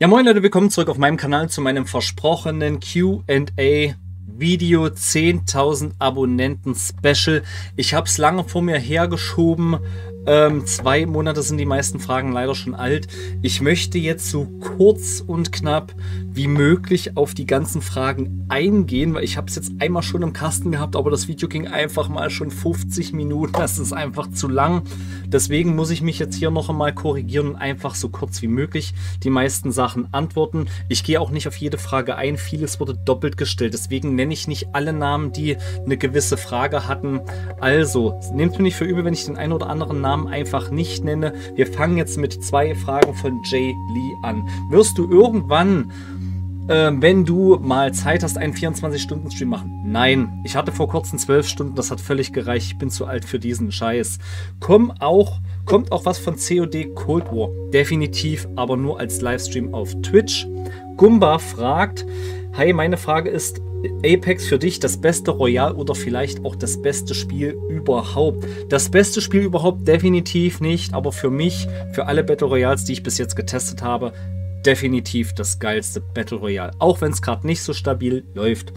Ja moin Leute, willkommen zurück auf meinem Kanal zu meinem versprochenen Q&A Video 10.000 Abonnenten Special. Ich habe es lange vor mir hergeschoben ähm, zwei Monate sind die meisten Fragen leider schon alt. Ich möchte jetzt so kurz und knapp wie möglich auf die ganzen Fragen eingehen, weil ich habe es jetzt einmal schon im Kasten gehabt, aber das Video ging einfach mal schon 50 Minuten. Das ist einfach zu lang. Deswegen muss ich mich jetzt hier noch einmal korrigieren und einfach so kurz wie möglich die meisten Sachen antworten. Ich gehe auch nicht auf jede Frage ein. Vieles wurde doppelt gestellt. Deswegen nenne ich nicht alle Namen, die eine gewisse Frage hatten. Also, nehmt mir nicht für übel, wenn ich den einen oder anderen Namen Namen einfach nicht nenne. Wir fangen jetzt mit zwei Fragen von Jay Lee an. Wirst du irgendwann äh, wenn du mal Zeit hast, einen 24-Stunden-Stream machen? Nein, ich hatte vor kurzem 12 Stunden, das hat völlig gereicht. Ich bin zu alt für diesen Scheiß. Komm auch, kommt auch was von COD Cold War? Definitiv, aber nur als Livestream auf Twitch. Gumba fragt, Hi, meine Frage ist, Apex für dich das beste Royal oder vielleicht auch das beste Spiel überhaupt? Das beste Spiel überhaupt definitiv nicht, aber für mich, für alle Battle Royals, die ich bis jetzt getestet habe, definitiv das geilste Battle Royale. Auch wenn es gerade nicht so stabil läuft.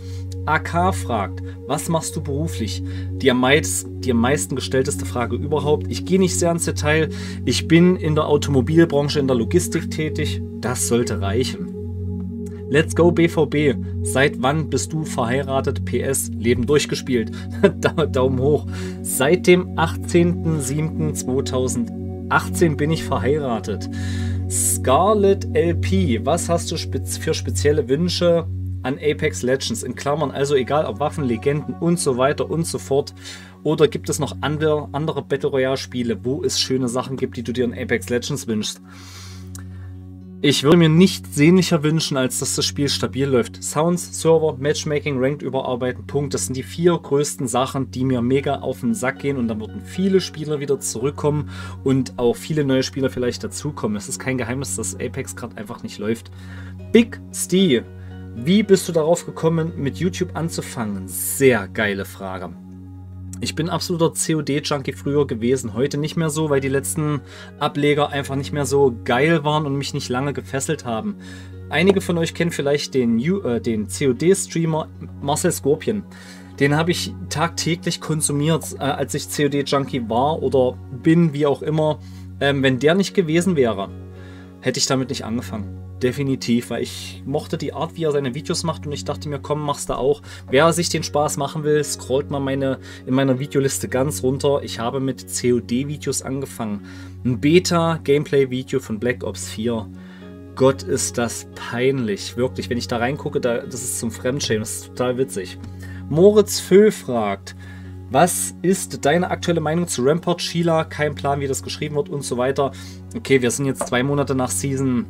AK fragt, was machst du beruflich? Die am, meist, die am meisten gestellteste Frage überhaupt. Ich gehe nicht sehr ins Detail. Ich bin in der Automobilbranche, in der Logistik tätig. Das sollte reichen. Let's go BVB. Seit wann bist du verheiratet? PS, Leben durchgespielt. Daumen hoch. Seit dem 18.07.2018 bin ich verheiratet. Scarlet LP, was hast du für spezielle Wünsche an Apex Legends? In Klammern, also egal ob Waffen, Legenden und so weiter und so fort. Oder gibt es noch andere, andere Battle Royale Spiele, wo es schöne Sachen gibt, die du dir in Apex Legends wünschst? Ich würde mir nicht sehnlicher wünschen, als dass das Spiel stabil läuft. Sounds, Server, Matchmaking, Ranked überarbeiten, Punkt. Das sind die vier größten Sachen, die mir mega auf den Sack gehen und dann würden viele Spieler wieder zurückkommen und auch viele neue Spieler vielleicht dazukommen. Es ist kein Geheimnis, dass Apex gerade einfach nicht läuft. Big Steve, wie bist du darauf gekommen, mit YouTube anzufangen? Sehr geile Frage. Ich bin absoluter COD-Junkie früher gewesen, heute nicht mehr so, weil die letzten Ableger einfach nicht mehr so geil waren und mich nicht lange gefesselt haben. Einige von euch kennen vielleicht den, äh, den COD-Streamer Marcel Scorpion. Den habe ich tagtäglich konsumiert, äh, als ich COD-Junkie war oder bin, wie auch immer. Ähm, wenn der nicht gewesen wäre, hätte ich damit nicht angefangen definitiv, weil ich mochte die Art, wie er seine Videos macht und ich dachte mir, komm, machst du auch. Wer sich den Spaß machen will, scrollt mal meine, in meiner Videoliste ganz runter. Ich habe mit COD-Videos angefangen. Ein Beta-Gameplay-Video von Black Ops 4. Gott, ist das peinlich. Wirklich, wenn ich da reingucke, da, das ist zum Fremdschämen. Das ist total witzig. Moritz Föh fragt, was ist deine aktuelle Meinung zu Rampart, Sheila? Kein Plan, wie das geschrieben wird und so weiter. Okay, wir sind jetzt zwei Monate nach Season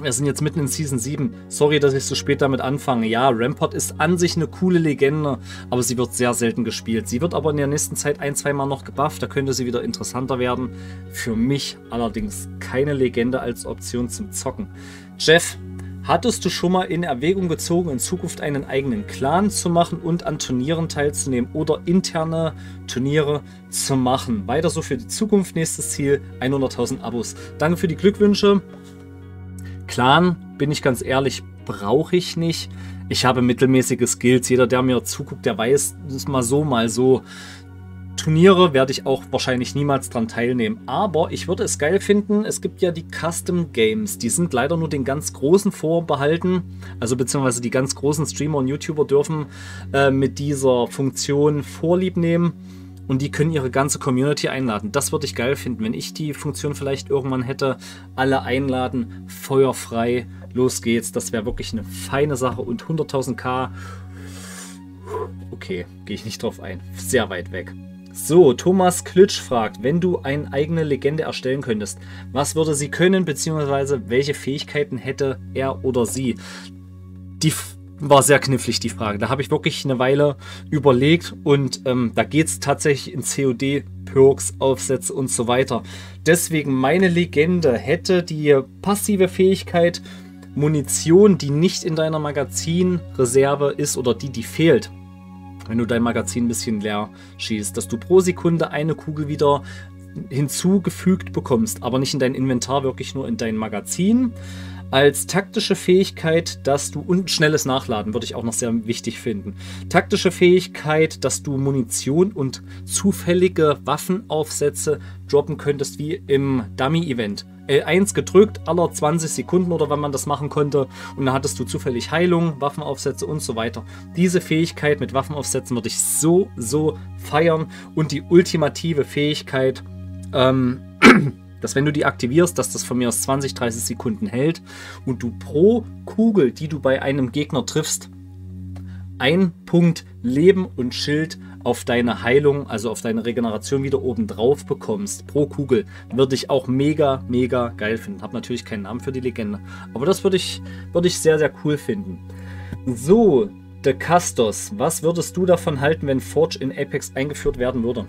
wir sind jetzt mitten in Season 7. Sorry, dass ich so spät damit anfange. Ja, Rampart ist an sich eine coole Legende, aber sie wird sehr selten gespielt. Sie wird aber in der nächsten Zeit ein, zwei Mal noch gebufft. Da könnte sie wieder interessanter werden. Für mich allerdings keine Legende als Option zum Zocken. Jeff, hattest du schon mal in Erwägung gezogen, in Zukunft einen eigenen Clan zu machen und an Turnieren teilzunehmen oder interne Turniere zu machen? Weiter so für die Zukunft. Nächstes Ziel 100.000 Abos. Danke für die Glückwünsche. Clan, bin ich ganz ehrlich, brauche ich nicht. Ich habe mittelmäßige Skills. Jeder, der mir zuguckt, der weiß, das ist mal so, mal so. Turniere werde ich auch wahrscheinlich niemals dran teilnehmen. Aber ich würde es geil finden, es gibt ja die Custom Games. Die sind leider nur den ganz Großen vorbehalten. Also beziehungsweise die ganz großen Streamer und YouTuber dürfen äh, mit dieser Funktion Vorlieb nehmen und die können ihre ganze Community einladen. Das würde ich geil finden, wenn ich die Funktion vielleicht irgendwann hätte. Alle einladen, feuerfrei, los geht's. Das wäre wirklich eine feine Sache und 100.000k. Okay, gehe ich nicht drauf ein. Sehr weit weg. So, Thomas Klitsch fragt, wenn du eine eigene Legende erstellen könntest, was würde sie können, beziehungsweise welche Fähigkeiten hätte er oder sie? Die war sehr knifflig, die Frage. Da habe ich wirklich eine Weile überlegt und ähm, da geht es tatsächlich in COD, Perks, Aufsätze und so weiter. Deswegen meine Legende hätte die passive Fähigkeit, Munition, die nicht in deiner Magazinreserve ist oder die, die fehlt, wenn du dein Magazin ein bisschen leer schießt, dass du pro Sekunde eine Kugel wieder hinzugefügt bekommst, aber nicht in dein Inventar, wirklich nur in dein Magazin. Als taktische Fähigkeit, dass du und schnelles Nachladen würde ich auch noch sehr wichtig finden. Taktische Fähigkeit, dass du Munition und zufällige Waffenaufsätze droppen könntest, wie im Dummy-Event. L1 gedrückt, aller 20 Sekunden oder wann man das machen konnte. Und dann hattest du zufällig Heilung, Waffenaufsätze und so weiter. Diese Fähigkeit mit Waffenaufsätzen würde ich so, so feiern. Und die ultimative Fähigkeit, ähm, dass wenn du die aktivierst, dass das von mir aus 20, 30 Sekunden hält und du pro Kugel, die du bei einem Gegner triffst, ein Punkt Leben und Schild auf deine Heilung, also auf deine Regeneration wieder oben drauf bekommst, pro Kugel, würde ich auch mega, mega geil finden. Hab natürlich keinen Namen für die Legende, aber das würde ich, würde ich sehr, sehr cool finden. So, The Castos, was würdest du davon halten, wenn Forge in Apex eingeführt werden würde?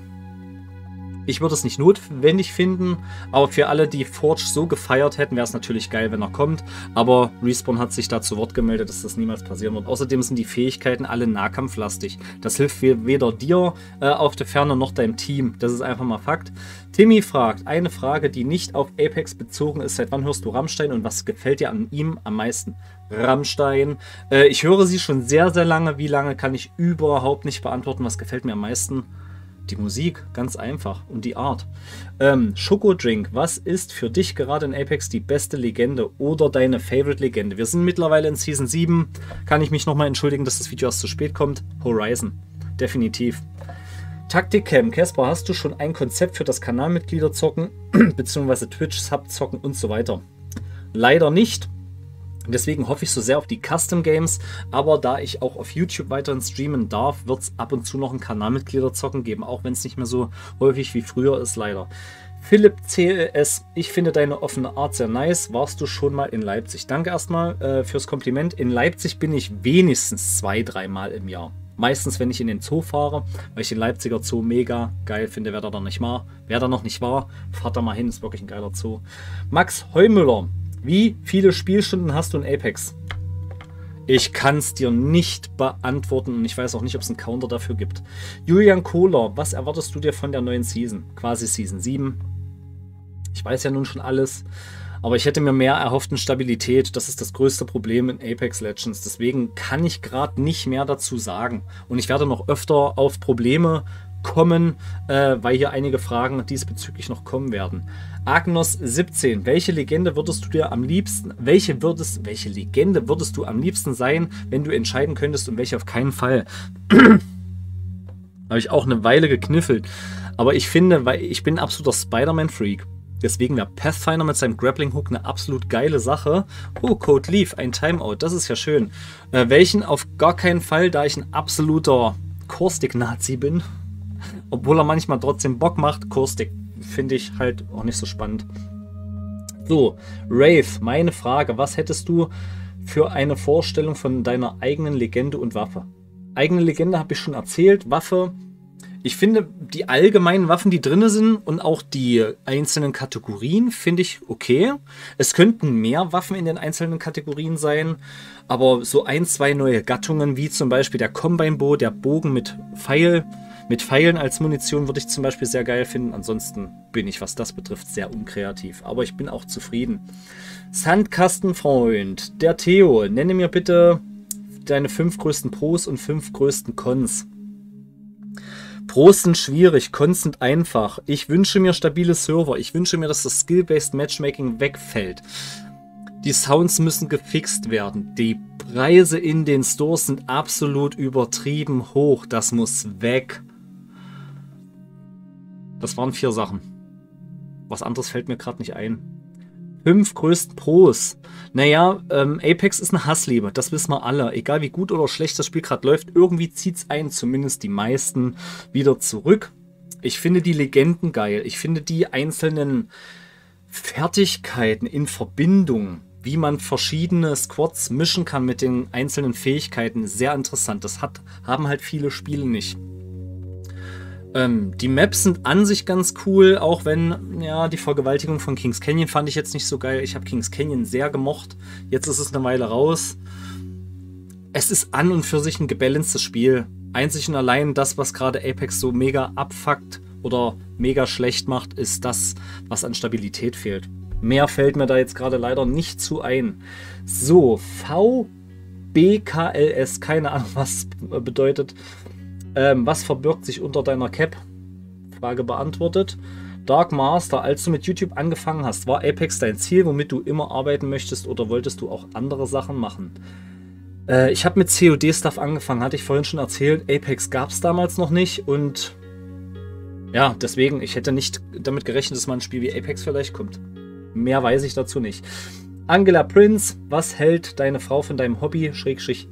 Ich würde es nicht notwendig finden, aber für alle, die Forge so gefeiert hätten, wäre es natürlich geil, wenn er kommt. Aber Respawn hat sich da zu Wort gemeldet, dass das niemals passieren wird. Außerdem sind die Fähigkeiten alle nahkampflastig. Das hilft weder dir äh, auf der Ferne noch deinem Team. Das ist einfach mal Fakt. Timmy fragt, eine Frage, die nicht auf Apex bezogen ist. Seit wann hörst du Rammstein und was gefällt dir an ihm am meisten? Rammstein. Äh, ich höre sie schon sehr, sehr lange. Wie lange kann ich überhaupt nicht beantworten, was gefällt mir am meisten? Die Musik, ganz einfach. Und die Art. Ähm, Schokodrink, was ist für dich gerade in Apex die beste Legende oder deine Favorite-Legende? Wir sind mittlerweile in Season 7. Kann ich mich nochmal entschuldigen, dass das Video erst zu spät kommt? Horizon. Definitiv. Taktikcam, Casper, hast du schon ein Konzept für das Kanalmitglieder zocken, beziehungsweise Twitch, Sub zocken und so weiter? Leider nicht. Deswegen hoffe ich so sehr auf die Custom Games, aber da ich auch auf YouTube weiterhin streamen darf, wird es ab und zu noch ein Kanalmitglieder zocken geben, auch wenn es nicht mehr so häufig wie früher ist, leider. Philipp CLS, ich finde deine offene Art sehr nice. Warst du schon mal in Leipzig? Danke erstmal äh, fürs Kompliment. In Leipzig bin ich wenigstens zwei, dreimal im Jahr. Meistens, wenn ich in den Zoo fahre, weil ich den Leipziger Zoo mega geil finde. Wer da noch nicht war, wer da noch nicht war, fahrt da mal hin, ist wirklich ein geiler Zoo. Max Heumüller, wie viele Spielstunden hast du in Apex? Ich kann es dir nicht beantworten und ich weiß auch nicht, ob es einen Counter dafür gibt. Julian Kohler, was erwartest du dir von der neuen Season? Quasi Season 7. Ich weiß ja nun schon alles, aber ich hätte mir mehr erhofft Stabilität. Das ist das größte Problem in Apex Legends. Deswegen kann ich gerade nicht mehr dazu sagen. Und ich werde noch öfter auf Probleme kommen, äh, weil hier einige Fragen diesbezüglich noch kommen werden. Agnos 17. Welche Legende würdest du dir am liebsten, welche würdest, welche Legende würdest du am liebsten sein, wenn du entscheiden könntest und welche auf keinen Fall? Habe ich auch eine Weile gekniffelt. Aber ich finde, weil ich bin absoluter Spider-Man-Freak. Deswegen wäre Pathfinder mit seinem Grappling Hook eine absolut geile Sache. Oh, Code Leaf, ein Timeout, das ist ja schön. Äh, welchen auf gar keinen Fall, da ich ein absoluter Caustic-Nazi bin. Obwohl er manchmal trotzdem Bock macht, Caustic finde ich halt auch nicht so spannend. So, Wraith, meine Frage, was hättest du für eine Vorstellung von deiner eigenen Legende und Waffe? Eigene Legende habe ich schon erzählt, Waffe. Ich finde die allgemeinen Waffen, die drin sind und auch die einzelnen Kategorien, finde ich okay. Es könnten mehr Waffen in den einzelnen Kategorien sein, aber so ein, zwei neue Gattungen, wie zum Beispiel der Combine Bow, der Bogen mit Pfeil, mit Pfeilen als Munition würde ich zum Beispiel sehr geil finden. Ansonsten bin ich, was das betrifft, sehr unkreativ. Aber ich bin auch zufrieden. Sandkastenfreund, der Theo, nenne mir bitte deine fünf größten Pros und fünf größten Cons. Pros sind schwierig, Cons sind einfach. Ich wünsche mir stabile Server. Ich wünsche mir, dass das Skill-Based Matchmaking wegfällt. Die Sounds müssen gefixt werden. Die Preise in den Stores sind absolut übertrieben hoch. Das muss weg. Das waren vier Sachen. Was anderes fällt mir gerade nicht ein. Fünf größten Pros. Naja, ähm, Apex ist eine Hassliebe, das wissen wir alle. Egal wie gut oder schlecht das Spiel gerade läuft, irgendwie zieht es einen, zumindest die meisten, wieder zurück. Ich finde die Legenden geil. Ich finde die einzelnen Fertigkeiten in Verbindung, wie man verschiedene Squads mischen kann mit den einzelnen Fähigkeiten, sehr interessant. Das hat, haben halt viele Spiele nicht. Ähm, die Maps sind an sich ganz cool, auch wenn, ja, die Vergewaltigung von Kings Canyon fand ich jetzt nicht so geil. Ich habe Kings Canyon sehr gemocht. Jetzt ist es eine Weile raus. Es ist an und für sich ein gebalancedes Spiel. Einzig und allein das, was gerade Apex so mega abfuckt oder mega schlecht macht, ist das, was an Stabilität fehlt. Mehr fällt mir da jetzt gerade leider nicht zu ein. So, VBKLS, keine Ahnung, was bedeutet. Ähm, was verbirgt sich unter deiner Cap? Frage beantwortet. Dark Master, als du mit YouTube angefangen hast, war Apex dein Ziel, womit du immer arbeiten möchtest oder wolltest du auch andere Sachen machen? Äh, ich habe mit COD-Stuff angefangen, hatte ich vorhin schon erzählt. Apex gab es damals noch nicht und ja, deswegen, ich hätte nicht damit gerechnet, dass mal ein Spiel wie Apex vielleicht kommt. Mehr weiß ich dazu nicht. Angela Prince, was hält deine Frau von deinem Hobby, Schrägstrich,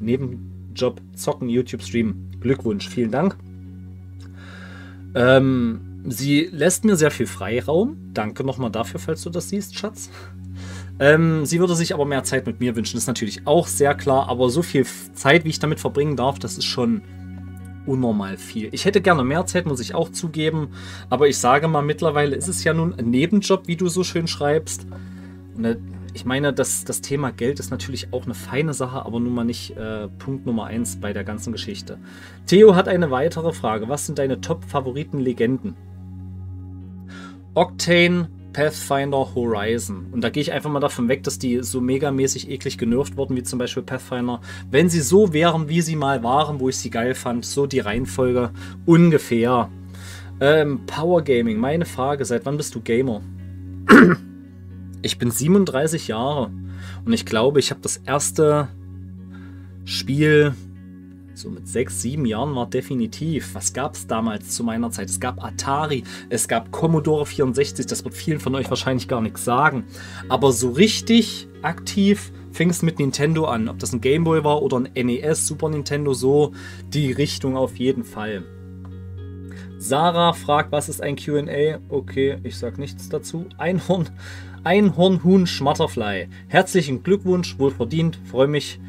Nebenjob, Zocken, YouTube, Stream? Glückwunsch, vielen Dank. Ähm, sie lässt mir sehr viel Freiraum. Danke nochmal dafür, falls du das siehst, Schatz. Ähm, sie würde sich aber mehr Zeit mit mir wünschen, ist natürlich auch sehr klar. Aber so viel Zeit, wie ich damit verbringen darf, das ist schon unnormal viel. Ich hätte gerne mehr Zeit, muss ich auch zugeben. Aber ich sage mal, mittlerweile ist es ja nun ein Nebenjob, wie du so schön schreibst. Und ich meine, das, das Thema Geld ist natürlich auch eine feine Sache, aber nun mal nicht äh, Punkt Nummer 1 bei der ganzen Geschichte. Theo hat eine weitere Frage. Was sind deine Top-Favoriten-Legenden? Octane, Pathfinder, Horizon. Und da gehe ich einfach mal davon weg, dass die so megamäßig eklig genervt wurden, wie zum Beispiel Pathfinder. Wenn sie so wären, wie sie mal waren, wo ich sie geil fand, so die Reihenfolge ungefähr. Ähm, Power Gaming, meine Frage, seit wann bist du Gamer? Ich bin 37 Jahre und ich glaube, ich habe das erste Spiel so mit sechs, sieben Jahren war definitiv. Was gab es damals zu meiner Zeit? Es gab Atari, es gab Commodore 64, das wird vielen von euch wahrscheinlich gar nichts sagen. Aber so richtig aktiv fing es mit Nintendo an. Ob das ein Gameboy war oder ein NES, Super Nintendo, so die Richtung auf jeden Fall. Sarah fragt, was ist ein QA? Okay, ich sag nichts dazu. Einhorn, Einhornhuhn Schmatterfly. Herzlichen Glückwunsch, wohlverdient. Freue mich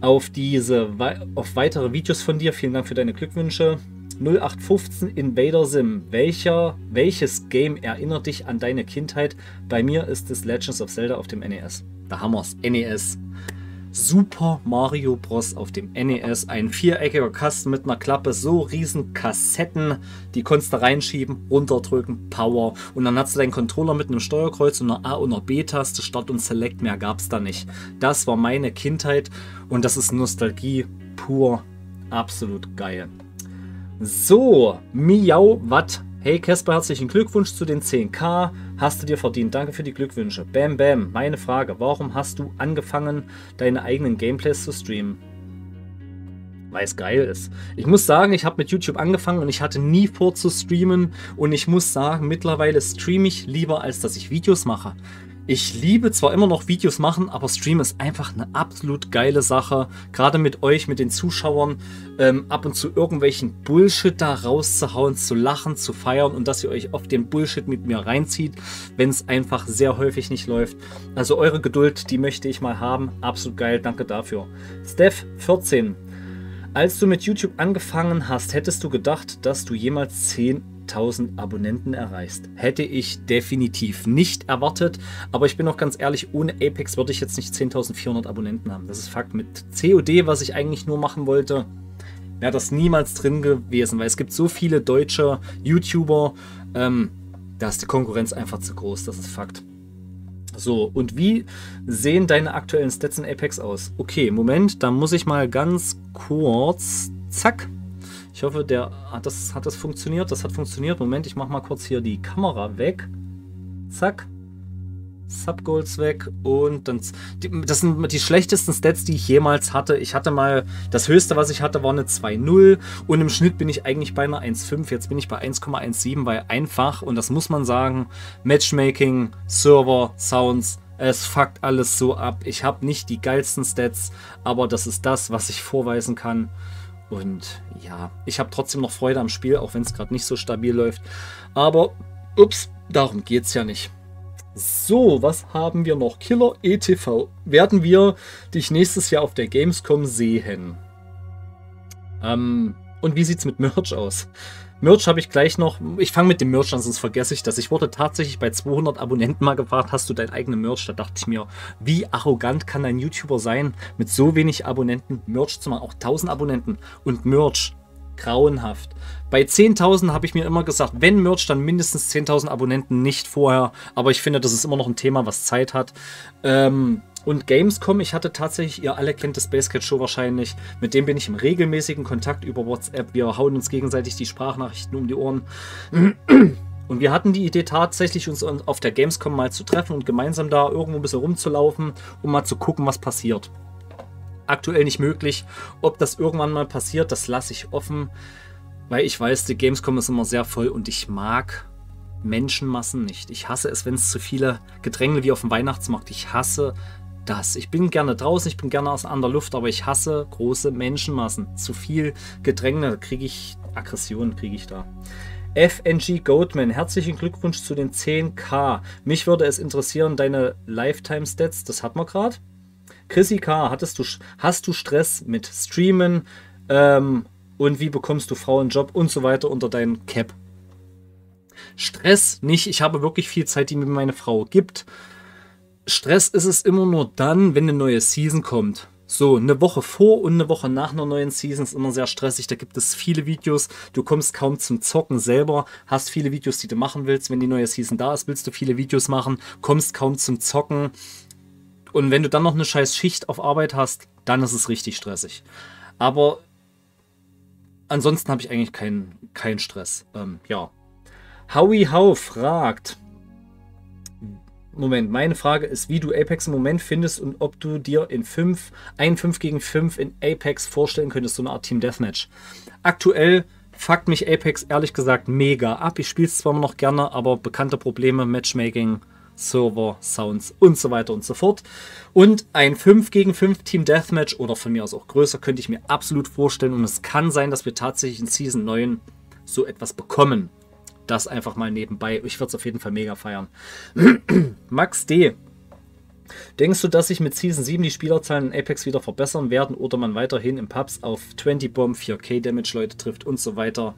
auf diese auf weitere Videos von dir. Vielen Dank für deine Glückwünsche. 0815 Invader Sim. Welcher, welches Game erinnert dich an deine Kindheit? Bei mir ist es Legends of Zelda auf dem NES. Da haben wir es. NES. Super Mario Bros. auf dem NES. Ein viereckiger Kasten mit einer Klappe, so riesen Kassetten, die konntest du reinschieben, runterdrücken, Power. Und dann hast du deinen Controller mit einem Steuerkreuz und einer A- und einer B-Taste, Start und Select, mehr gab es da nicht. Das war meine Kindheit und das ist Nostalgie pur. Absolut geil. So, Miau Watt Hey Casper, herzlichen Glückwunsch zu den 10k. Hast du dir verdient. Danke für die Glückwünsche. Bam Bam. Meine Frage. Warum hast du angefangen, deine eigenen Gameplays zu streamen? Weil es geil ist. Ich muss sagen, ich habe mit YouTube angefangen und ich hatte nie vor zu streamen. Und ich muss sagen, mittlerweile streame ich lieber, als dass ich Videos mache. Ich liebe zwar immer noch Videos machen, aber Stream ist einfach eine absolut geile Sache. Gerade mit euch, mit den Zuschauern, ähm, ab und zu irgendwelchen Bullshit da rauszuhauen, zu lachen, zu feiern und dass ihr euch auf den Bullshit mit mir reinzieht, wenn es einfach sehr häufig nicht läuft. Also eure Geduld, die möchte ich mal haben. Absolut geil, danke dafür. Steph 14. Als du mit YouTube angefangen hast, hättest du gedacht, dass du jemals 10 1000 Abonnenten erreichst. Hätte ich definitiv nicht erwartet, aber ich bin auch ganz ehrlich, ohne Apex würde ich jetzt nicht 10.400 Abonnenten haben. Das ist Fakt. Mit COD, was ich eigentlich nur machen wollte, wäre das niemals drin gewesen, weil es gibt so viele deutsche YouTuber, ähm, da ist die Konkurrenz einfach zu groß, das ist Fakt. So, und wie sehen deine aktuellen Stats in Apex aus? Okay, Moment, da muss ich mal ganz kurz, zack, ich hoffe, der hat das, hat das funktioniert. Das hat funktioniert. Moment, ich mache mal kurz hier die Kamera weg. Zack. Subgoals weg und dann. Das sind die schlechtesten Stats, die ich jemals hatte. Ich hatte mal. Das höchste, was ich hatte, war eine 2.0 und im Schnitt bin ich eigentlich bei einer 1.5. Jetzt bin ich bei 1,17, weil einfach, und das muss man sagen, Matchmaking, Server, Sounds, es fuckt alles so ab. Ich habe nicht die geilsten Stats, aber das ist das, was ich vorweisen kann. Und ja, ich habe trotzdem noch Freude am Spiel, auch wenn es gerade nicht so stabil läuft. Aber, ups, darum geht es ja nicht. So, was haben wir noch? Killer ETV. Werden wir dich nächstes Jahr auf der Gamescom sehen? Ähm, und wie sieht es mit Merch aus? Merch habe ich gleich noch. Ich fange mit dem Merch an, sonst vergesse ich das. Ich wurde tatsächlich bei 200 Abonnenten mal gefragt, hast du dein eigenes Merch? Da dachte ich mir, wie arrogant kann ein YouTuber sein, mit so wenig Abonnenten Merch zu machen? Auch 1000 Abonnenten und Merch. grauenhaft. Bei 10.000 habe ich mir immer gesagt, wenn Merch, dann mindestens 10.000 Abonnenten, nicht vorher. Aber ich finde, das ist immer noch ein Thema, was Zeit hat. Ähm, und Gamescom, ich hatte tatsächlich, ihr alle kennt das Cat Show wahrscheinlich, mit dem bin ich im regelmäßigen Kontakt über WhatsApp. Wir hauen uns gegenseitig die Sprachnachrichten um die Ohren. Und wir hatten die Idee tatsächlich, uns auf der Gamescom mal zu treffen und gemeinsam da irgendwo ein bisschen rumzulaufen, um mal zu gucken, was passiert. Aktuell nicht möglich. Ob das irgendwann mal passiert, das lasse ich offen, weil ich weiß, die Gamescom ist immer sehr voll und ich mag Menschenmassen nicht. Ich hasse es, wenn es zu viele Gedränge wie auf dem Weihnachtsmarkt. Ich hasse das. Ich bin gerne draußen, ich bin gerne aus an der Luft, aber ich hasse große Menschenmassen. Zu viel Gedränge, kriege ich Aggression, kriege ich da. FNG Goatman, herzlichen Glückwunsch zu den 10k. Mich würde es interessieren, deine Lifetime-Stats, das hat man gerade. Chrissy K., hattest du, hast du Stress mit Streamen ähm, und wie bekommst du Frauenjob und so weiter unter deinen Cap? Stress nicht, ich habe wirklich viel Zeit, die mir meine Frau gibt. Stress ist es immer nur dann, wenn eine neue Season kommt. So, eine Woche vor und eine Woche nach einer neuen Season ist immer sehr stressig. Da gibt es viele Videos. Du kommst kaum zum Zocken selber. Hast viele Videos, die du machen willst. Wenn die neue Season da ist, willst du viele Videos machen. Kommst kaum zum Zocken. Und wenn du dann noch eine scheiß Schicht auf Arbeit hast, dann ist es richtig stressig. Aber ansonsten habe ich eigentlich keinen kein Stress. Ähm, ja. Howie How fragt, Moment, meine Frage ist, wie du Apex im Moment findest und ob du dir in 5, ein 5 gegen 5 in Apex vorstellen könntest, so eine Art Team Deathmatch. Aktuell fuckt mich Apex ehrlich gesagt mega ab. Ich spiele es zwar noch gerne, aber bekannte Probleme, Matchmaking, Server, Sounds und so weiter und so fort. Und ein 5 gegen 5 Team Deathmatch oder von mir aus auch größer könnte ich mir absolut vorstellen und es kann sein, dass wir tatsächlich in Season 9 so etwas bekommen. Das einfach mal nebenbei. Ich würde es auf jeden Fall mega feiern. Max D. Denkst du, dass sich mit Season 7 die Spielerzahlen in Apex wieder verbessern werden oder man weiterhin im Pubs auf 20 Bomb, 4K Damage Leute trifft und so weiter?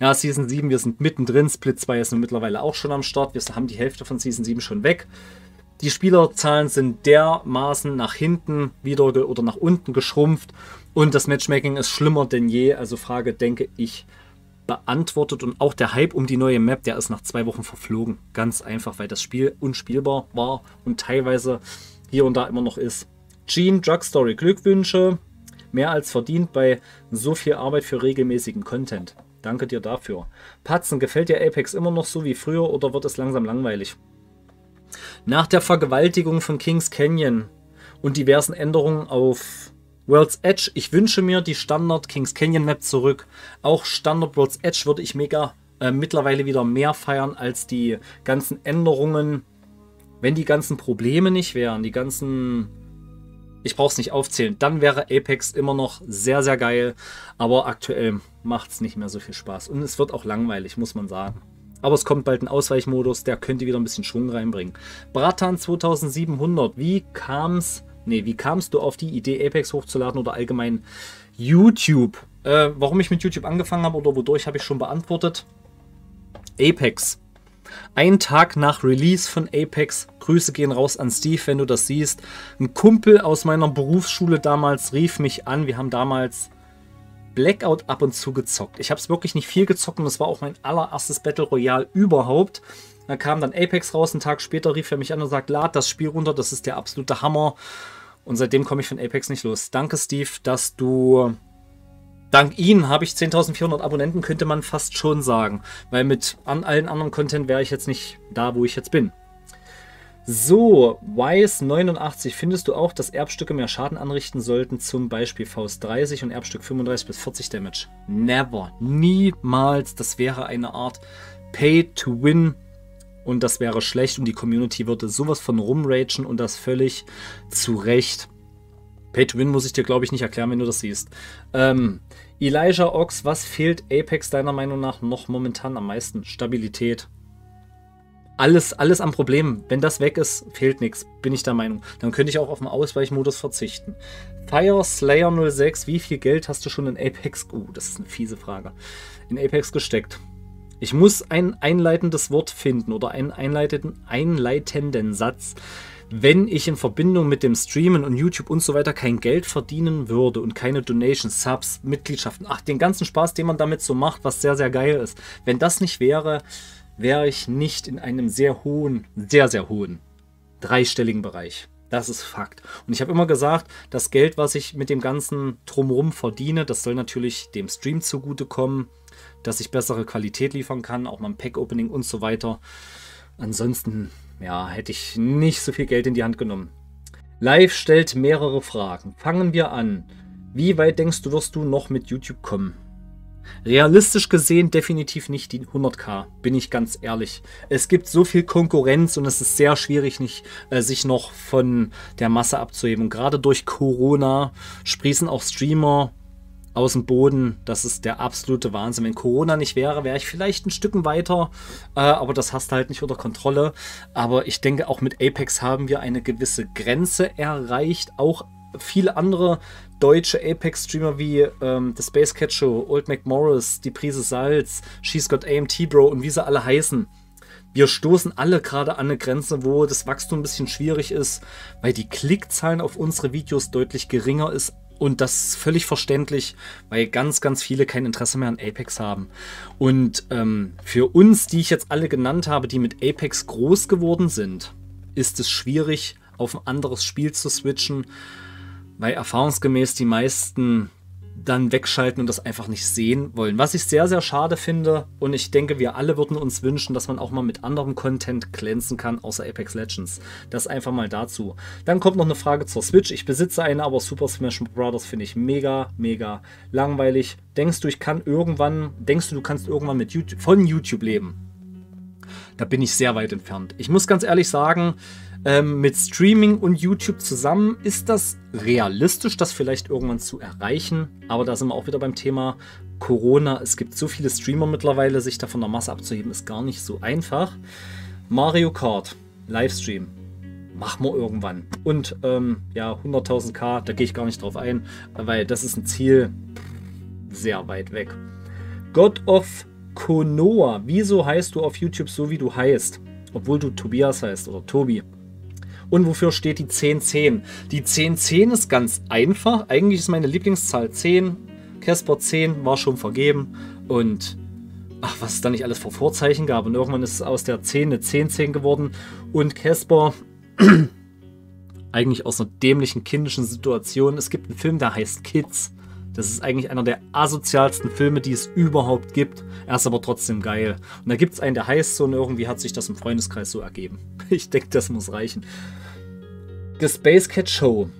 Ja, Season 7, wir sind mittendrin. Split 2 ist mittlerweile auch schon am Start. Wir haben die Hälfte von Season 7 schon weg. Die Spielerzahlen sind dermaßen nach hinten wieder oder nach unten geschrumpft und das Matchmaking ist schlimmer denn je. Also Frage, denke ich, beantwortet und auch der Hype um die neue Map, der ist nach zwei Wochen verflogen. Ganz einfach, weil das Spiel unspielbar war und teilweise hier und da immer noch ist. Gene Drugstory, Glückwünsche. Mehr als verdient bei so viel Arbeit für regelmäßigen Content. Danke dir dafür. Patzen, gefällt dir Apex immer noch so wie früher oder wird es langsam langweilig? Nach der Vergewaltigung von Kings Canyon und diversen Änderungen auf World's Edge, ich wünsche mir die Standard Kings Canyon Map zurück. Auch Standard World's Edge würde ich mega äh, mittlerweile wieder mehr feiern als die ganzen Änderungen. Wenn die ganzen Probleme nicht wären, die ganzen. Ich brauche es nicht aufzählen, dann wäre Apex immer noch sehr, sehr geil. Aber aktuell macht es nicht mehr so viel Spaß. Und es wird auch langweilig, muss man sagen. Aber es kommt bald ein Ausweichmodus, der könnte wieder ein bisschen Schwung reinbringen. Bratan 2700, wie kam es Nee, wie kamst du auf die Idee, Apex hochzuladen oder allgemein YouTube? Äh, warum ich mit YouTube angefangen habe oder wodurch, habe ich schon beantwortet. Apex. Ein Tag nach Release von Apex, Grüße gehen raus an Steve, wenn du das siehst. Ein Kumpel aus meiner Berufsschule damals rief mich an. Wir haben damals Blackout ab und zu gezockt. Ich habe es wirklich nicht viel gezockt und es war auch mein allererstes Battle Royale überhaupt. Da kam dann Apex raus, einen Tag später rief er mich an und sagt, lad das Spiel runter, das ist der absolute Hammer. Und seitdem komme ich von Apex nicht los. Danke, Steve, dass du. Dank Ihnen habe ich 10.400 Abonnenten, könnte man fast schon sagen. Weil mit an allen anderen Content wäre ich jetzt nicht da, wo ich jetzt bin. So, Wise89, findest du auch, dass Erbstücke mehr Schaden anrichten sollten, zum Beispiel Faust 30 und Erbstück 35 bis 40 Damage? Never, niemals. Das wäre eine Art Pay-to-Win und das wäre schlecht und die Community würde sowas von rumragen und das völlig zu Recht. Pay to Win muss ich dir, glaube ich, nicht erklären, wenn du das siehst. Ähm, Elijah Ox, was fehlt Apex deiner Meinung nach noch momentan am meisten? Stabilität. Alles, alles am Problem. Wenn das weg ist, fehlt nichts, bin ich der Meinung. Dann könnte ich auch auf den Ausweichmodus verzichten. Fire Slayer 06, wie viel Geld hast du schon in Apex? Uh, das ist eine fiese Frage. In Apex gesteckt. Ich muss ein einleitendes Wort finden oder einen einleitenden, einleitenden Satz. wenn ich in Verbindung mit dem Streamen und YouTube und so weiter kein Geld verdienen würde und keine Donations, Subs, Mitgliedschaften, ach, den ganzen Spaß, den man damit so macht, was sehr, sehr geil ist. Wenn das nicht wäre, wäre ich nicht in einem sehr hohen, sehr, sehr hohen, dreistelligen Bereich. Das ist Fakt. Und ich habe immer gesagt, das Geld, was ich mit dem ganzen Drumherum verdiene, das soll natürlich dem Stream zugutekommen, dass ich bessere Qualität liefern kann, auch ein Pack-Opening und so weiter. Ansonsten, ja, hätte ich nicht so viel Geld in die Hand genommen. Live stellt mehrere Fragen. Fangen wir an. Wie weit denkst du, wirst du noch mit YouTube kommen? Realistisch gesehen definitiv nicht die 100k, bin ich ganz ehrlich. Es gibt so viel Konkurrenz und es ist sehr schwierig, nicht, äh, sich noch von der Masse abzuheben. Und gerade durch Corona sprießen auch Streamer aus dem Boden. Das ist der absolute Wahnsinn. Wenn Corona nicht wäre, wäre ich vielleicht ein Stück weiter, äh, aber das hast du halt nicht unter Kontrolle. Aber ich denke, auch mit Apex haben wir eine gewisse Grenze erreicht. Auch viele andere deutsche Apex-Streamer wie ähm, The Space Catcher, Old McMorris, Die Prise Salz, She's Got AMT Bro und wie sie alle heißen. Wir stoßen alle gerade an eine Grenze, wo das Wachstum ein bisschen schwierig ist, weil die Klickzahlen auf unsere Videos deutlich geringer ist. Und das ist völlig verständlich, weil ganz, ganz viele kein Interesse mehr an Apex haben. Und ähm, für uns, die ich jetzt alle genannt habe, die mit Apex groß geworden sind, ist es schwierig, auf ein anderes Spiel zu switchen, weil erfahrungsgemäß die meisten dann wegschalten und das einfach nicht sehen wollen. Was ich sehr, sehr schade finde und ich denke, wir alle würden uns wünschen, dass man auch mal mit anderem Content glänzen kann, außer Apex Legends. Das einfach mal dazu. Dann kommt noch eine Frage zur Switch. Ich besitze eine, aber Super Smash Bros. finde ich mega, mega langweilig. Denkst du, ich kann irgendwann, denkst du, du kannst irgendwann mit YouTube, von YouTube leben? Da bin ich sehr weit entfernt. Ich muss ganz ehrlich sagen, ähm, mit Streaming und YouTube zusammen ist das realistisch, das vielleicht irgendwann zu erreichen. Aber da sind wir auch wieder beim Thema Corona. Es gibt so viele Streamer mittlerweile, sich da von der Masse abzuheben, ist gar nicht so einfach. Mario Kart, Livestream. Machen wir irgendwann. Und ähm, ja, 100.000k, da gehe ich gar nicht drauf ein, weil das ist ein Ziel sehr weit weg. God of Konoa. Wieso heißt du auf YouTube so, wie du heißt? Obwohl du Tobias heißt oder Tobi. Und wofür steht die 1010? Die 1010 ist ganz einfach. Eigentlich ist meine Lieblingszahl 10. Casper 10 war schon vergeben. Und ach, was es da nicht alles für Vorzeichen gab. Und irgendwann ist es aus der 10 eine 1010 geworden. Und Casper, eigentlich aus einer dämlichen kindischen Situation. Es gibt einen Film, der heißt Kids. Das ist eigentlich einer der asozialsten Filme, die es überhaupt gibt. Er ist aber trotzdem geil. Und da gibt es einen, der heißt so und irgendwie hat sich das im Freundeskreis so ergeben. Ich denke, das muss reichen. The Space Cat Show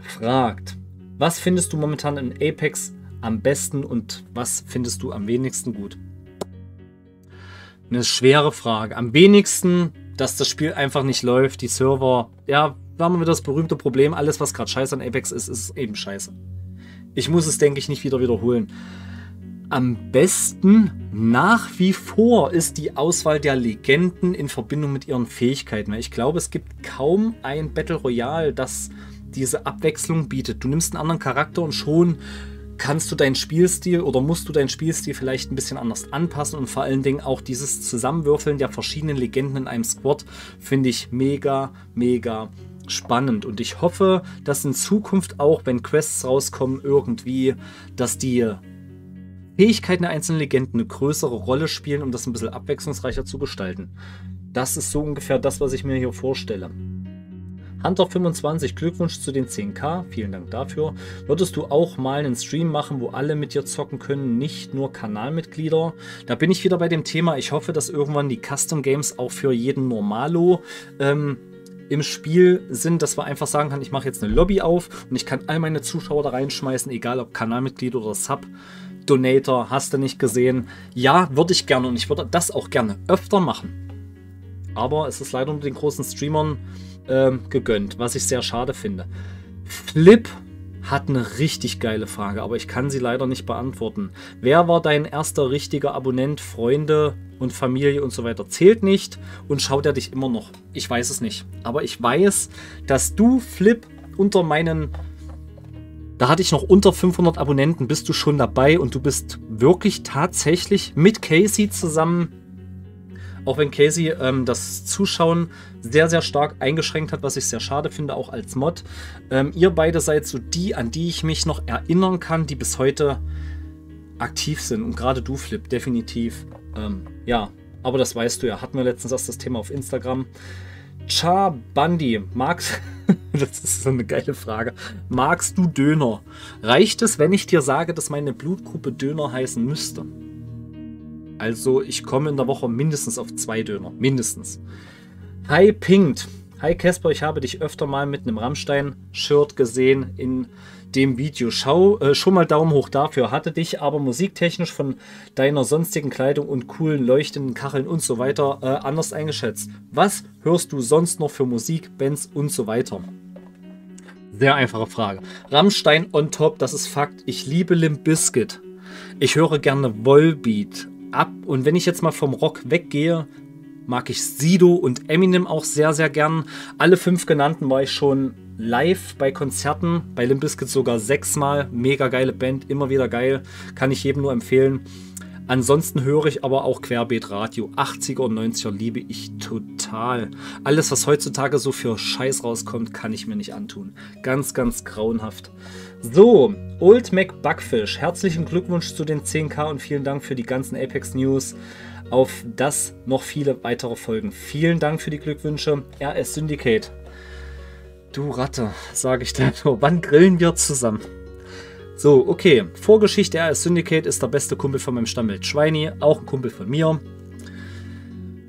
fragt, was findest du momentan in Apex am besten und was findest du am wenigsten gut? Eine schwere Frage. Am wenigsten, dass das Spiel einfach nicht läuft, die Server, ja, da haben wir das berühmte Problem, alles was gerade scheiße an Apex ist, ist eben scheiße. Ich muss es, denke ich, nicht wieder wiederholen. Am besten nach wie vor ist die Auswahl der Legenden in Verbindung mit ihren Fähigkeiten. Ich glaube, es gibt kaum ein Battle Royale, das diese Abwechslung bietet. Du nimmst einen anderen Charakter und schon kannst du deinen Spielstil oder musst du deinen Spielstil vielleicht ein bisschen anders anpassen und vor allen Dingen auch dieses Zusammenwürfeln der verschiedenen Legenden in einem Squad finde ich mega, mega spannend und ich hoffe, dass in Zukunft auch, wenn Quests rauskommen, irgendwie, dass die Fähigkeiten der einzelnen Legenden eine größere Rolle spielen, um das ein bisschen abwechslungsreicher zu gestalten. Das ist so ungefähr das, was ich mir hier vorstelle. Hunter 25, Glückwunsch zu den 10k, vielen Dank dafür. Würdest du auch mal einen Stream machen, wo alle mit dir zocken können, nicht nur Kanalmitglieder? Da bin ich wieder bei dem Thema, ich hoffe, dass irgendwann die Custom Games auch für jeden Normalo ähm, im Spiel sind, dass man einfach sagen kann, ich mache jetzt eine Lobby auf und ich kann all meine Zuschauer da reinschmeißen, egal ob Kanalmitglied oder Sub. Donator, hast du nicht gesehen. Ja, würde ich gerne und ich würde das auch gerne öfter machen. Aber es ist leider unter den großen Streamern äh, gegönnt, was ich sehr schade finde. Flip hat eine richtig geile Frage, aber ich kann sie leider nicht beantworten. Wer war dein erster richtiger Abonnent, Freunde und Familie und so weiter? Zählt nicht und schaut er dich immer noch? Ich weiß es nicht. Aber ich weiß, dass du, Flip, unter meinen da hatte ich noch unter 500 Abonnenten, bist du schon dabei und du bist wirklich tatsächlich mit Casey zusammen Auch wenn Casey ähm, das Zuschauen sehr, sehr stark eingeschränkt hat, was ich sehr schade finde, auch als Mod. Ähm, ihr beide seid so die, an die ich mich noch erinnern kann, die bis heute aktiv sind. Und gerade du, Flip, definitiv. Ähm, ja, aber das weißt du ja. Hatten wir letztens erst das Thema auf Instagram. Cha Bandi, magst das ist so eine geile Frage. Magst du Döner? Reicht es, wenn ich dir sage, dass meine Blutgruppe Döner heißen müsste? Also, ich komme in der Woche mindestens auf zwei Döner. Mindestens. Hi Pinkt. Hi Casper, ich habe dich öfter mal mit einem Rammstein-Shirt gesehen in dem Video. Schau äh, schon mal Daumen hoch dafür. Hatte dich aber musiktechnisch von deiner sonstigen Kleidung und coolen leuchtenden Kacheln und so weiter äh, anders eingeschätzt. Was hörst du sonst noch für Musik, Bands und so weiter? Sehr einfache Frage. Rammstein on top, das ist Fakt. Ich liebe Limp Bizkit. Ich höre gerne Volbeat. Ab und wenn ich jetzt mal vom Rock weggehe, mag ich Sido und Eminem auch sehr, sehr gern. Alle fünf genannten war ich schon live bei Konzerten, bei Limp Bizkit sogar sechsmal. Mega geile Band, immer wieder geil. Kann ich jedem nur empfehlen. Ansonsten höre ich aber auch Querbeet Radio. 80er und 90er liebe ich total. Alles, was heutzutage so für Scheiß rauskommt, kann ich mir nicht antun. Ganz, ganz grauenhaft. So, Old Mac Buckfish, herzlichen Glückwunsch zu den 10k und vielen Dank für die ganzen Apex News. Auf das noch viele weitere Folgen. Vielen Dank für die Glückwünsche. RS Syndicate. Du Ratte, sage ich dir nur. Wann grillen wir zusammen? So, okay. Vorgeschichte RS Syndicate ist der beste Kumpel von meinem Stammbild Schweini, auch ein Kumpel von mir.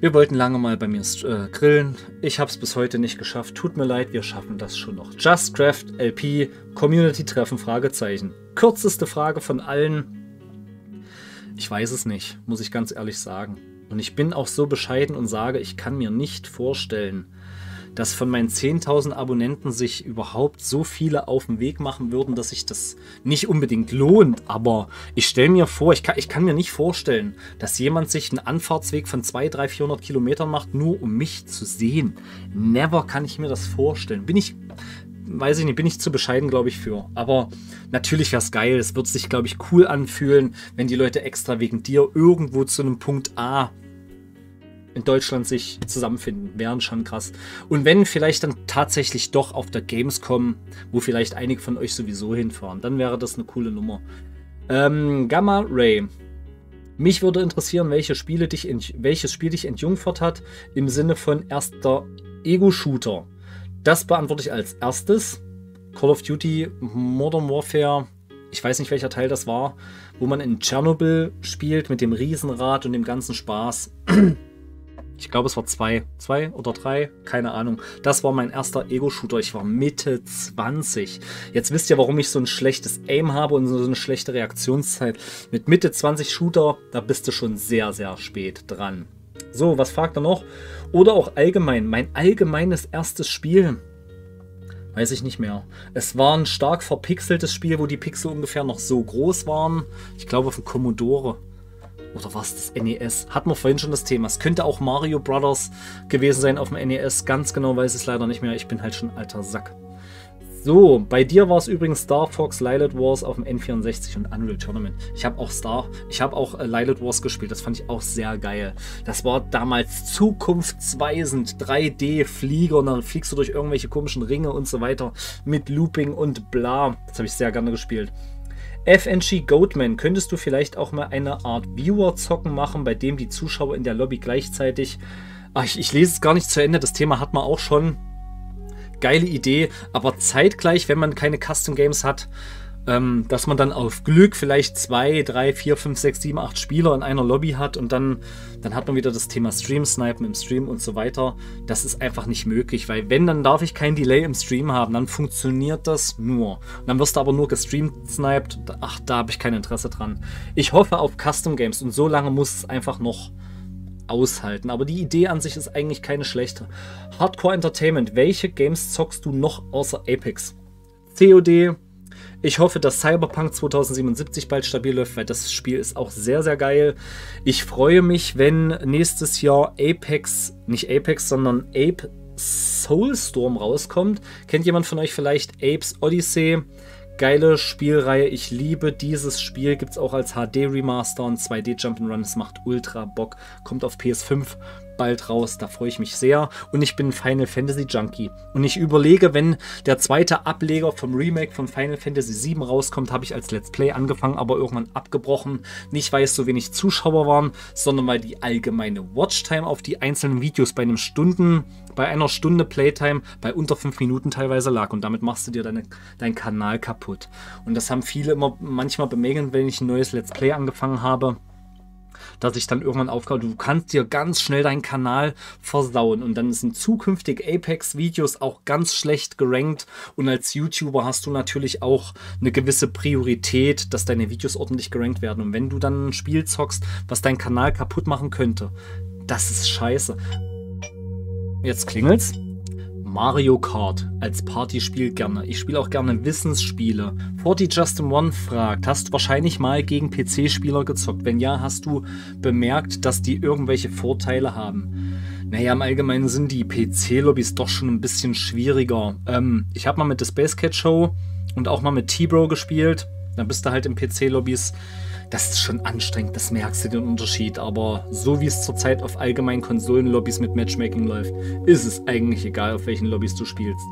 Wir wollten lange mal bei mir äh, grillen. Ich habe es bis heute nicht geschafft. Tut mir leid, wir schaffen das schon noch. Just Craft LP Community Treffen Fragezeichen. Kürzeste Frage von allen. Ich weiß es nicht, muss ich ganz ehrlich sagen. Und ich bin auch so bescheiden und sage, ich kann mir nicht vorstellen, dass von meinen 10.000 Abonnenten sich überhaupt so viele auf den Weg machen würden, dass sich das nicht unbedingt lohnt. Aber ich stelle mir vor, ich kann, ich kann mir nicht vorstellen, dass jemand sich einen Anfahrtsweg von 200, 300, 400 Kilometern macht, nur um mich zu sehen. Never kann ich mir das vorstellen. Bin ich, weiß ich nicht, bin ich zu bescheiden, glaube ich, für. Aber natürlich wäre es geil. Es wird sich, glaube ich, cool anfühlen, wenn die Leute extra wegen dir irgendwo zu einem Punkt A in Deutschland sich zusammenfinden. Wären schon krass. Und wenn vielleicht dann tatsächlich doch auf der Gamescom, wo vielleicht einige von euch sowieso hinfahren, dann wäre das eine coole Nummer. Ähm, Gamma Ray. Mich würde interessieren, welche Spiele dich welches Spiel dich entjungfert hat im Sinne von erster Ego-Shooter. Das beantworte ich als erstes. Call of Duty Modern Warfare. Ich weiß nicht, welcher Teil das war, wo man in Tschernobyl spielt mit dem Riesenrad und dem ganzen Spaß. Ich glaube, es war zwei, zwei oder drei, keine Ahnung. Das war mein erster Ego-Shooter. Ich war Mitte 20. Jetzt wisst ihr, warum ich so ein schlechtes Aim habe und so eine schlechte Reaktionszeit. Mit Mitte 20 Shooter, da bist du schon sehr, sehr spät dran. So, was fragt er noch? Oder auch allgemein, mein allgemeines erstes Spiel. Weiß ich nicht mehr. Es war ein stark verpixeltes Spiel, wo die Pixel ungefähr noch so groß waren. Ich glaube dem Commodore. Oder was das NES? Hatten wir vorhin schon das Thema. Es könnte auch Mario Brothers gewesen sein auf dem NES. Ganz genau weiß ich es leider nicht mehr. Ich bin halt schon alter Sack. So, bei dir war es übrigens Star Fox Lilith Wars auf dem N64 und Unreal Tournament. Ich habe auch Star, ich habe auch äh, Lilith Wars gespielt, das fand ich auch sehr geil. Das war damals zukunftsweisend, 3D-Flieger und dann fliegst du durch irgendwelche komischen Ringe und so weiter mit Looping und bla. Das habe ich sehr gerne gespielt. FNG Goatman, könntest du vielleicht auch mal eine Art Viewer-Zocken machen, bei dem die Zuschauer in der Lobby gleichzeitig. Ach, ich, ich lese es gar nicht zu Ende, das Thema hat man auch schon geile Idee, aber zeitgleich, wenn man keine Custom Games hat, ähm, dass man dann auf Glück vielleicht zwei, drei, vier, fünf, sechs, sieben, acht Spieler in einer Lobby hat und dann, dann hat man wieder das Thema Stream-Snipen im Stream und so weiter. Das ist einfach nicht möglich, weil wenn, dann darf ich kein Delay im Stream haben, dann funktioniert das nur. Und dann wirst du aber nur gestreamt, sniped. Ach, da habe ich kein Interesse dran. Ich hoffe auf Custom Games und so lange muss es einfach noch aushalten. Aber die Idee an sich ist eigentlich keine schlechte. Hardcore Entertainment, welche Games zockst du noch außer Apex? COD. Ich hoffe, dass Cyberpunk 2077 bald stabil läuft, weil das Spiel ist auch sehr, sehr geil. Ich freue mich, wenn nächstes Jahr Apex, nicht Apex, sondern Ape Soulstorm rauskommt. Kennt jemand von euch vielleicht Apes Odyssey? Geile Spielreihe, ich liebe dieses Spiel. Gibt es auch als HD Remaster und 2D Jump'n'Run. Es macht ultra Bock. Kommt auf PS5 bald raus. Da freue ich mich sehr. Und ich bin Final Fantasy Junkie. Und ich überlege, wenn der zweite Ableger vom Remake von Final Fantasy VII rauskommt, habe ich als Let's Play angefangen, aber irgendwann abgebrochen. Nicht, weil es so wenig Zuschauer waren, sondern weil die allgemeine Watchtime auf die einzelnen Videos bei einem Stunden, bei einer Stunde Playtime bei unter fünf Minuten teilweise lag. Und damit machst du dir deine, deinen Kanal kaputt. Und das haben viele immer manchmal bemängelt, wenn ich ein neues Let's Play angefangen habe dass ich dann irgendwann aufgehört, du kannst dir ganz schnell deinen Kanal versauen und dann sind zukünftig Apex-Videos auch ganz schlecht gerankt und als YouTuber hast du natürlich auch eine gewisse Priorität, dass deine Videos ordentlich gerankt werden und wenn du dann ein Spiel zockst, was deinen Kanal kaputt machen könnte, das ist scheiße. Jetzt klingelt's. Mario Kart als Partyspiel gerne. Ich spiele auch gerne Wissensspiele. Forty Justin One fragt, hast du wahrscheinlich mal gegen PC-Spieler gezockt? Wenn ja, hast du bemerkt, dass die irgendwelche Vorteile haben? Naja, im Allgemeinen sind die PC-Lobbys doch schon ein bisschen schwieriger. Ähm, ich habe mal mit der Space Cat Show und auch mal mit T-Bro gespielt. Dann bist du halt im PC-Lobbys das ist schon anstrengend, das merkst du den Unterschied. Aber so wie es zurzeit auf allgemeinen Konsolenlobbys mit Matchmaking läuft, ist es eigentlich egal, auf welchen Lobbys du spielst.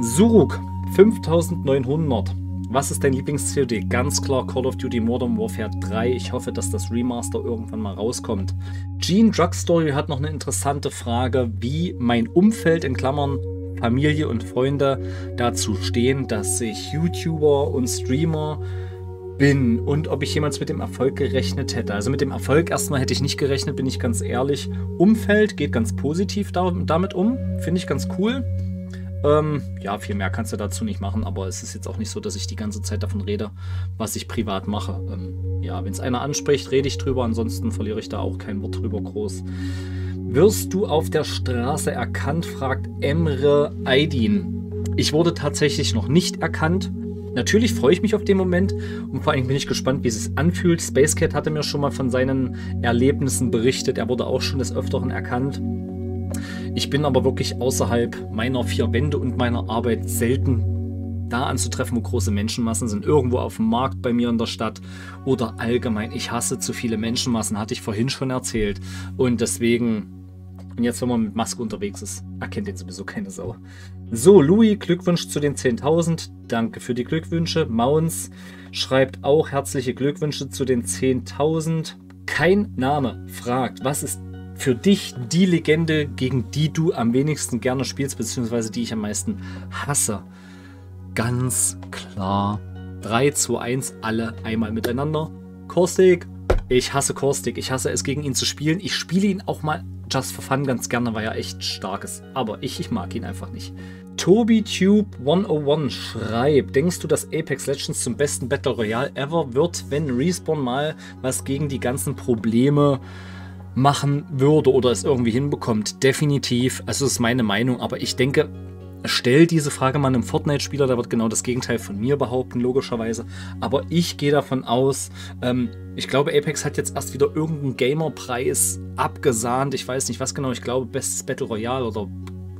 Suruk, 5900. Was ist dein Lieblings-COD? Ganz klar Call of Duty Modern Warfare 3. Ich hoffe, dass das Remaster irgendwann mal rauskommt. Gene Drugstory hat noch eine interessante Frage, wie mein Umfeld in Klammern Familie und Freunde dazu stehen, dass sich YouTuber und Streamer bin und ob ich jemals mit dem Erfolg gerechnet hätte. Also mit dem Erfolg erstmal hätte ich nicht gerechnet, bin ich ganz ehrlich. Umfeld geht ganz positiv da, damit um, finde ich ganz cool. Ähm, ja, viel mehr kannst du dazu nicht machen, aber es ist jetzt auch nicht so, dass ich die ganze Zeit davon rede, was ich privat mache. Ähm, ja, wenn es einer anspricht, rede ich drüber, ansonsten verliere ich da auch kein Wort drüber groß. Wirst du auf der Straße erkannt, fragt Emre Aydin. Ich wurde tatsächlich noch nicht erkannt. Natürlich freue ich mich auf den Moment und vor allem bin ich gespannt, wie es sich anfühlt. Space Cat hatte mir schon mal von seinen Erlebnissen berichtet. Er wurde auch schon des Öfteren erkannt. Ich bin aber wirklich außerhalb meiner vier Wände und meiner Arbeit selten da anzutreffen, wo große Menschenmassen sind. Irgendwo auf dem Markt bei mir in der Stadt oder allgemein. Ich hasse zu viele Menschenmassen, hatte ich vorhin schon erzählt. Und deswegen, und jetzt, wenn man mit Maske unterwegs ist, erkennt den sowieso keine Sau. So, Louis, Glückwunsch zu den 10.000. Danke für die Glückwünsche. Mauns schreibt auch herzliche Glückwünsche zu den 10.000. Kein Name fragt, was ist für dich die Legende, gegen die du am wenigsten gerne spielst, beziehungsweise die ich am meisten hasse? Ganz klar. 3, 2, 1, alle einmal miteinander. Caustic. Ich hasse Caustic. Ich hasse es, gegen ihn zu spielen. Ich spiele ihn auch mal just for fun ganz gerne, weil er echt stark ist. Aber ich, ich mag ihn einfach nicht. TobyTube101 schreibt, denkst du, dass Apex Legends zum besten Battle Royale ever wird, wenn Respawn mal was gegen die ganzen Probleme machen würde oder es irgendwie hinbekommt? Definitiv. Also das ist meine Meinung, aber ich denke, stell diese Frage mal einem Fortnite-Spieler, der wird genau das Gegenteil von mir behaupten, logischerweise. Aber ich gehe davon aus, ähm, ich glaube, Apex hat jetzt erst wieder irgendeinen Gamer-Preis abgesahnt. Ich weiß nicht was genau, ich glaube, Bestes Battle Royale oder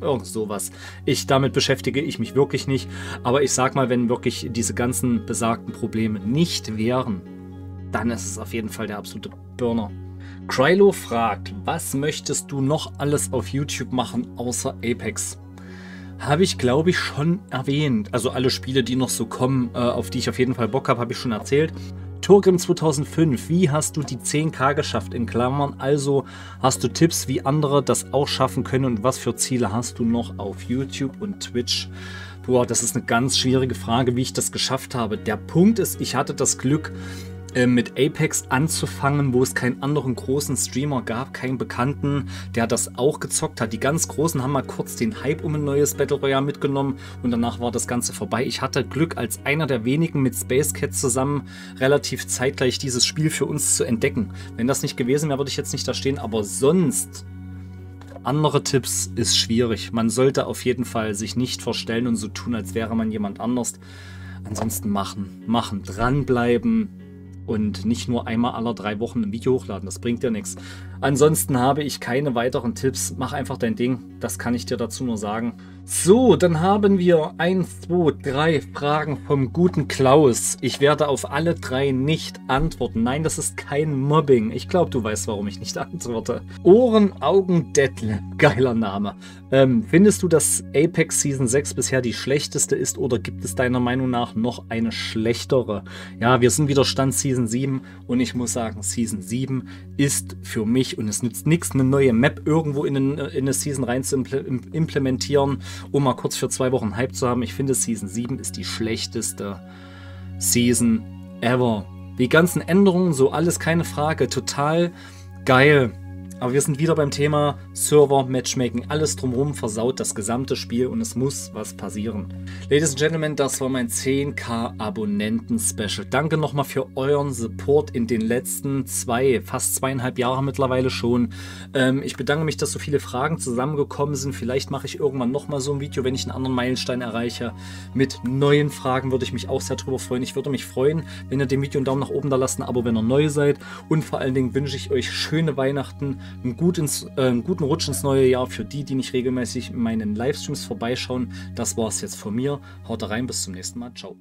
Irgend sowas. Ich, damit beschäftige ich mich wirklich nicht. Aber ich sag mal, wenn wirklich diese ganzen besagten Probleme nicht wären, dann ist es auf jeden Fall der absolute Burner. Krylo fragt, was möchtest du noch alles auf YouTube machen außer Apex? Habe ich, glaube ich, schon erwähnt. Also alle Spiele, die noch so kommen, äh, auf die ich auf jeden Fall Bock habe, habe ich schon erzählt. Turgrim 2005, wie hast du die 10k geschafft in Klammern? Also hast du Tipps, wie andere das auch schaffen können und was für Ziele hast du noch auf YouTube und Twitch? Boah, das ist eine ganz schwierige Frage, wie ich das geschafft habe. Der Punkt ist, ich hatte das Glück, äh, mit Apex anzufangen, wo es keinen anderen großen Streamer gab, keinen Bekannten, der das auch gezockt hat. Die ganz Großen haben mal kurz den Hype um ein neues Battle Royale mitgenommen und danach war das Ganze vorbei. Ich hatte Glück, als einer der wenigen mit Space Cat zusammen relativ zeitgleich dieses Spiel für uns zu entdecken. Wenn das nicht gewesen wäre, würde ich jetzt nicht da stehen, aber sonst andere Tipps ist schwierig. Man sollte auf jeden Fall sich nicht verstellen und so tun, als wäre man jemand anders. Ansonsten machen, machen, dranbleiben, und nicht nur einmal alle drei Wochen ein Video hochladen. Das bringt dir nichts. Ansonsten habe ich keine weiteren Tipps. Mach einfach dein Ding. Das kann ich dir dazu nur sagen. So, dann haben wir 1, 2, 3 Fragen vom guten Klaus. Ich werde auf alle drei nicht antworten. Nein, das ist kein Mobbing. Ich glaube, du weißt, warum ich nicht antworte. Ohren, Augen, Detlef. Geiler Name. Ähm, findest du, dass Apex Season 6 bisher die schlechteste ist oder gibt es deiner Meinung nach noch eine schlechtere? Ja, wir sind wieder Stand Season 7 und ich muss sagen, Season 7 ist für mich und es nützt nichts, eine neue Map irgendwo in, eine, in eine Season rein zu implementieren um mal kurz für zwei Wochen Hype zu haben. Ich finde, Season 7 ist die schlechteste Season ever. Die ganzen Änderungen, so alles keine Frage, total geil. Aber wir sind wieder beim Thema Server, Matchmaking, alles drumherum versaut das gesamte Spiel und es muss was passieren. Ladies and Gentlemen, das war mein 10k Abonnenten-Special. Danke nochmal für euren Support in den letzten zwei, fast zweieinhalb Jahren mittlerweile schon. Ähm, ich bedanke mich, dass so viele Fragen zusammengekommen sind. Vielleicht mache ich irgendwann nochmal so ein Video, wenn ich einen anderen Meilenstein erreiche. Mit neuen Fragen würde ich mich auch sehr darüber freuen. Ich würde mich freuen, wenn ihr dem Video einen Daumen nach oben da lasst, ein Abo, wenn ihr neu seid. Und vor allen Dingen wünsche ich euch schöne Weihnachten einen, gut ins, äh, einen guten Rutsch ins neue Jahr für die, die nicht regelmäßig in meinen Livestreams vorbeischauen. Das war es jetzt von mir. Haut rein, bis zum nächsten Mal. Ciao.